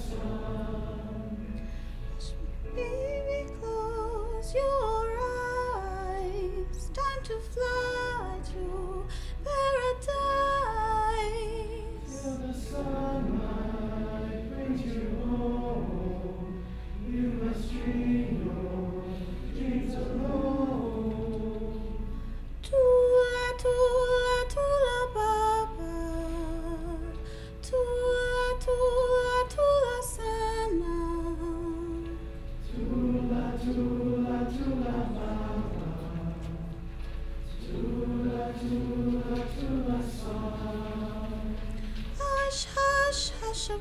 Christ. flash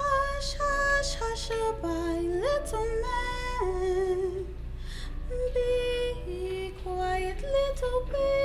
hush. Hush, hush, bye, little man. Be quiet, little bee.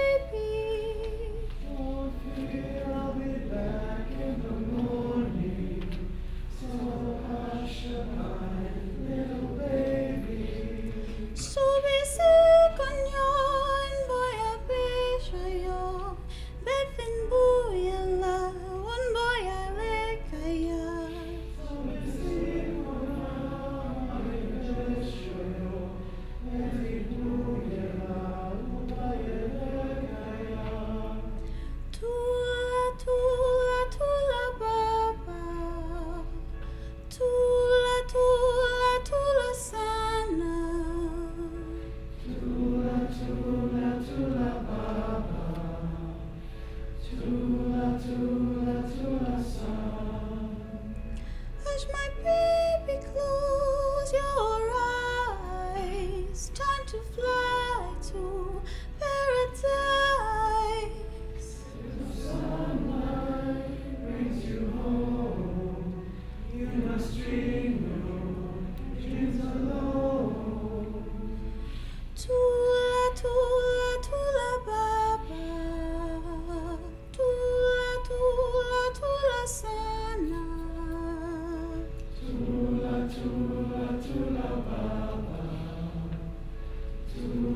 Mm-hmm.